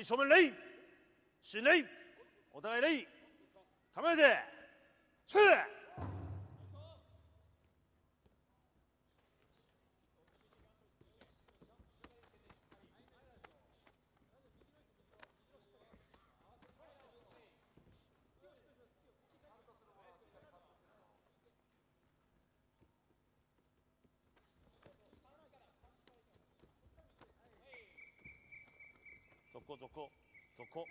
はい正面礼新礼お互い礼構えて。それ続行続行続行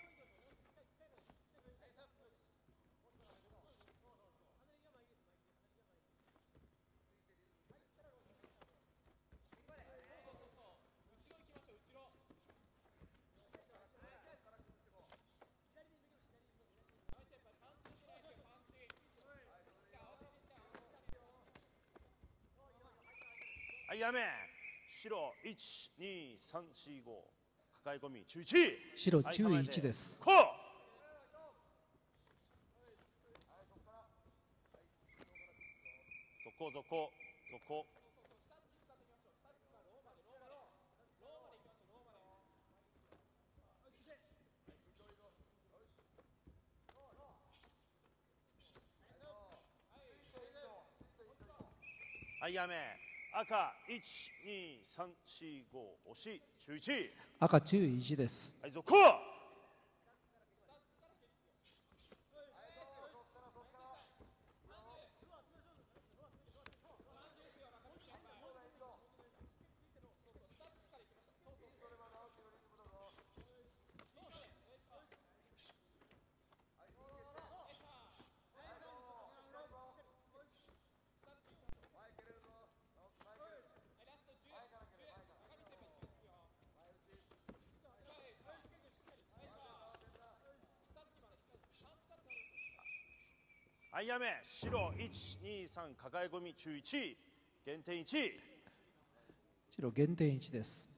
はいやめ。白12345抱え込み中1白注意1です。こう。続行続行続行はいやめ赤12345押し中1赤注意1です。はい続行はいやめ白123抱え込み中1減点1白減点1です。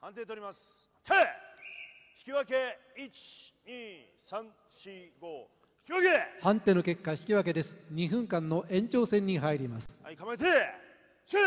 判定取ります。手引き分け12345引き分け。判定の結果引き分けです。2分間の延長戦に入ります。はい構えてチェ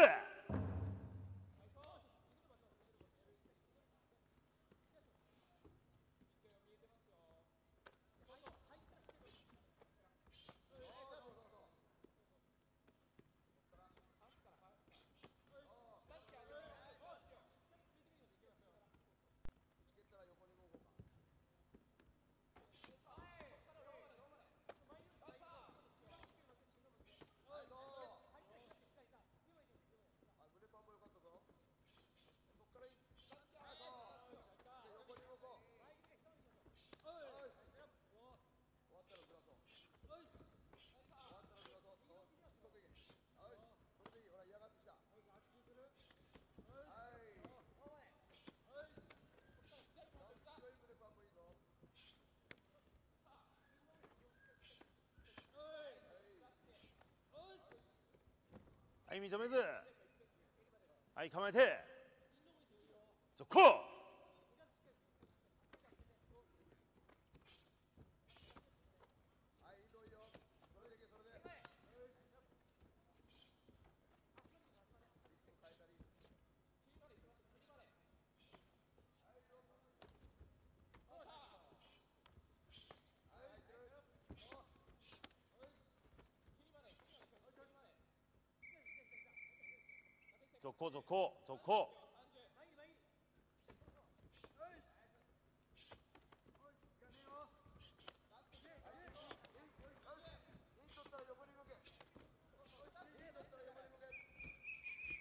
はい認めず。はい構えて。続行続行続行続行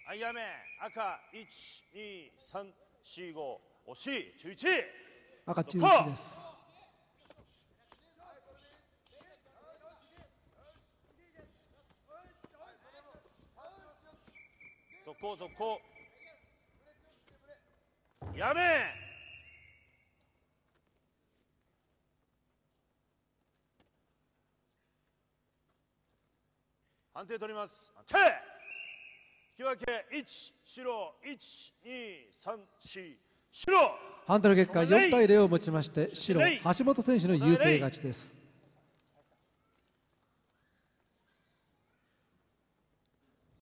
はいやめ赤12345押し中1赤注意1です。続行続行やめ！判定取ります。手引き分け1白1234白。判定の結果4対0をもちまして白橋本選手の優勢勝ちです